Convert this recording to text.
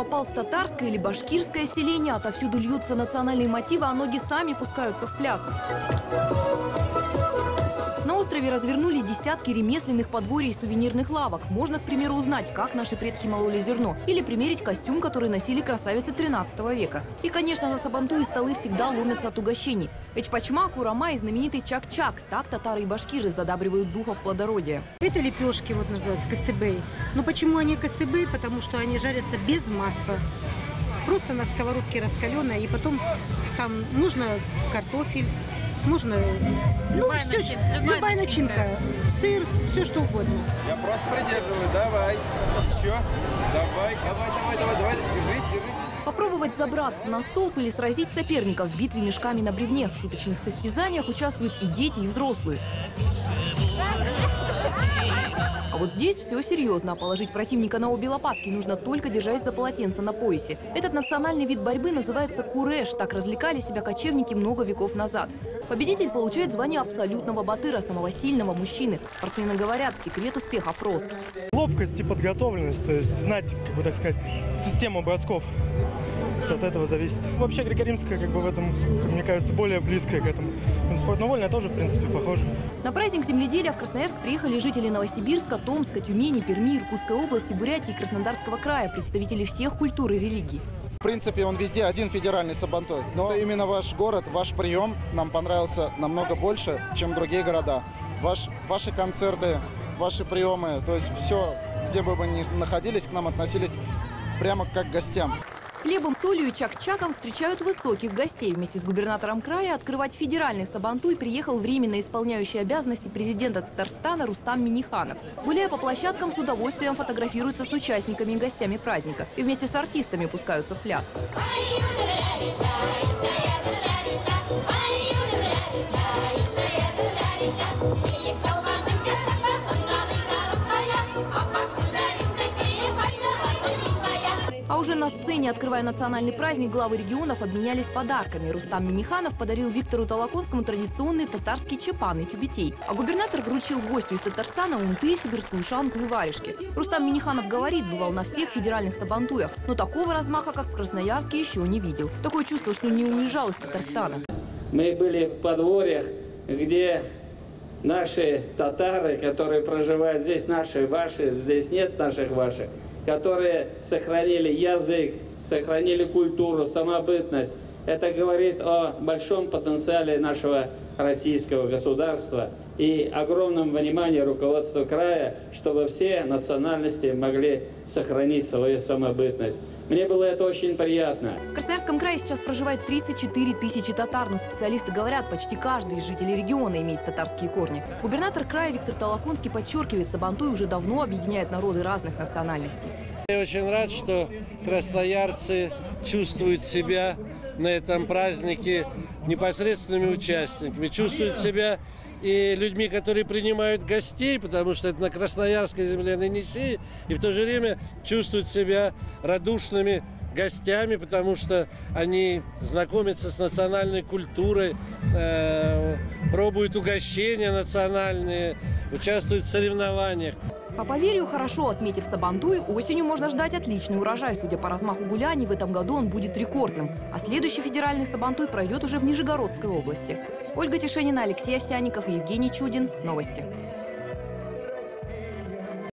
осталось татарское или башкирское селение, отовсюду льются национальные мотивы, а ноги сами пускаются в пляс. На острове развернули десятки ремесленных подворий и сувенирных лавок. Можно, к примеру, узнать, как наши предки мололи зерно. Или примерить костюм, который носили красавицы 13 века. И, конечно, за сабантуй и столы всегда ломятся от угощений. Эчпачма, курама и знаменитый чак-чак. Так татары и башкиры задабривают духов плодородия. Это лепешки вот называются, костыбей. Но почему они костыбей? Потому что они жарятся без масла. Просто на сковородке раскаленная, и потом там нужно картофель, можно ну, Любая всё, начин- любая любая начинка. начинка, сыр, все что угодно. Я просто придерживаю. Давай. Еще. Давай, давай, давай, давай, давай. Держись, держись. Попробовать забраться на столб или сразить соперников в битве мешками на бревне. В шуточных состязаниях участвуют и дети, и взрослые. А вот здесь все серьезно. Положить противника на обе лопатки нужно только держась за полотенце на поясе. Этот национальный вид борьбы называется куреш. Так развлекали себя кочевники много веков назад. Победитель получает звание абсолютного батыра, самого сильного мужчины. Спортсмены говорят, секрет успеха прост. Ловкость и подготовленность, то есть знать, как бы так сказать, систему бросков. Все от этого зависит. Вообще греко-римская, как бы в этом, как мне кажется, более близкая к этому. Но спортно-вольная тоже, в принципе, похожа. На праздник земледелия в Красноярск приехали жители Новосибирска, Томска, Тюмени, Перми, Иркутской области, Бурятии и Краснодарского края, представители всех культур и религий. В принципе, он везде один федеральный сабантуй. Но именно ваш город, ваш прием нам понравился намного больше, чем другие города. Ваш, ваши концерты, ваши приемы, то есть все, где бы вы ни находились, к нам относились прямо как к гостям. Хлебом, солью и чак-чаком встречают высоких гостей. Вместе с губернатором края открывать федеральный Сабантуй приехал временно исполняющий обязанности президента Татарстана Рустам Миниханов. Гуляя по площадкам, с удовольствием фотографируется с участниками и гостями праздника. И вместе с артистами пускаются в пляс. Уже на сцене, открывая национальный праздник, главы регионов обменялись подарками. Рустам Миниханов подарил Виктору Толоконскому традиционный татарский чепан и тюбетей. А губернатор вручил гостю из Татарстана унты, сибирскую шанку и варежки. Рустам Миниханов говорит, бывал на всех федеральных сабантуях, но такого размаха, как в Красноярске, еще не видел. Такое чувство, что не уезжал из Татарстана. Мы были в подворьях, где наши татары, которые проживают здесь, наши, ваши, здесь нет наших, ваших, которые сохранили язык, сохранили культуру, самобытность. Это говорит о большом потенциале нашего российского государства и огромном внимании руководства края, чтобы все национальности могли сохранить свою самобытность. Мне было это очень приятно. В Красноярском крае сейчас проживает 34 тысячи татар, но специалисты говорят, почти каждый из жителей региона имеет татарские корни. Губернатор края Виктор Толоконский подчеркивает, Сабантуй уже давно объединяет народы разных национальностей. Я очень рад, что красноярцы чувствуют себя на этом празднике непосредственными участниками, чувствуют себя и людьми, которые принимают гостей, потому что это на Красноярской земле на Енисее, и в то же время чувствуют себя радушными гостями, потому что они знакомятся с национальной культурой, э, пробуют угощения национальные, участвуют в соревнованиях. По поверью, хорошо отметив Сабантуй, осенью можно ждать отличный урожай. Судя по размаху гуляний, в этом году он будет рекордным. А следующий федеральный Сабантуй пройдет уже в Нижегородской области. Ольга Тишенина, Алексей Овсяников и Евгений Чудин. Новости.